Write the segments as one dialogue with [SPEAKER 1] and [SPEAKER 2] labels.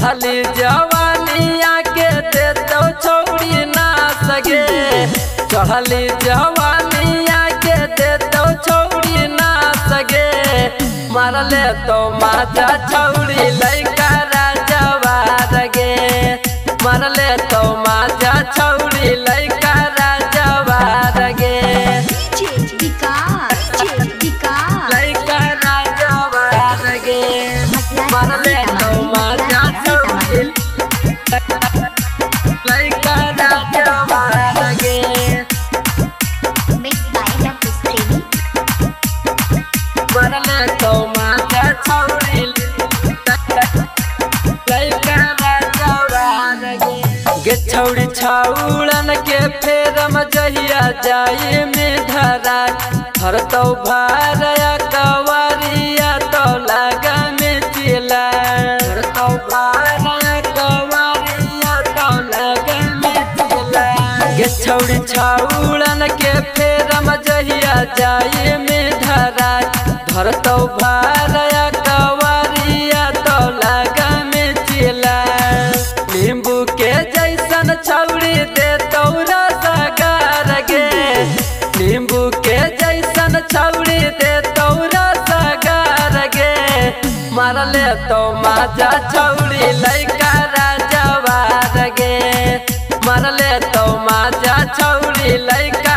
[SPEAKER 1] चढ़ली जवानिया के दे तो छौड़ी ना सगे। चढ़ली जवानिया के दे तो छौड़ी ना सगे। मारले तो माजा छौड़ी लैका राजवार गे मारले तो माजा छौड़ी लैका राजवार गे
[SPEAKER 2] DJ विकास
[SPEAKER 1] लैका मारले तो माजा गे छौड़ी छौड़न के फेरम जहिया जाए में धरा हर तो भारया कवरिया तो लागा में चिला हर तो भारया कवरिया तो लागा में चिला गे छौड़ी छौड़न के फेरम जहिया जाए में धरा धर तो भारया मारले तो माजा छौड़ी लैका राजवार गे मारले तो माजा छौड़ी लैका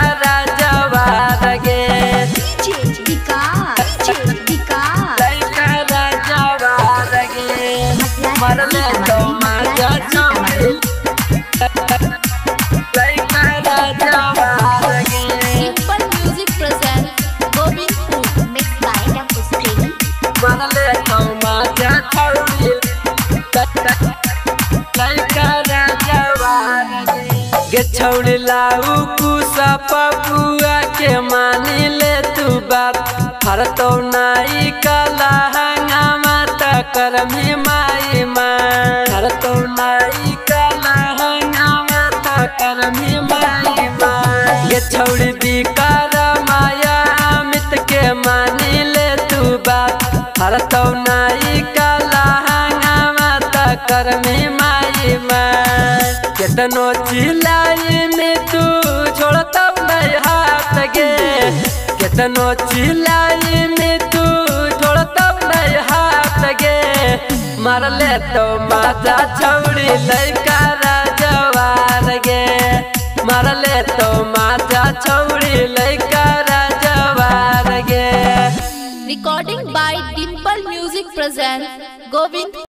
[SPEAKER 1] लैका राजवार गे मरले तो माजा छौड़ी गे छौड़ी लाऊ पपुआ के मानी ले तू बात हर तो नाई कला हंगामा कर मी माई माँ। हर तो नाई कला हंगामा कर मी माई माँ। गे छौड़ी बिकार माया अमित के मानी ले तू बात हर तो नाई कला हंगामा कर मी माई माँ। केतनो चिल्लाई में तू छोड़ता नहीं हाथ गे केतनो चिल्लाई में तू छोड़ता नहीं हाथ गे मारले तो माता छौड़ी लैका राजवार गे मारले तो माता छौड़ी लैका राजवार गे
[SPEAKER 3] Recording by Dimple Music presents Govind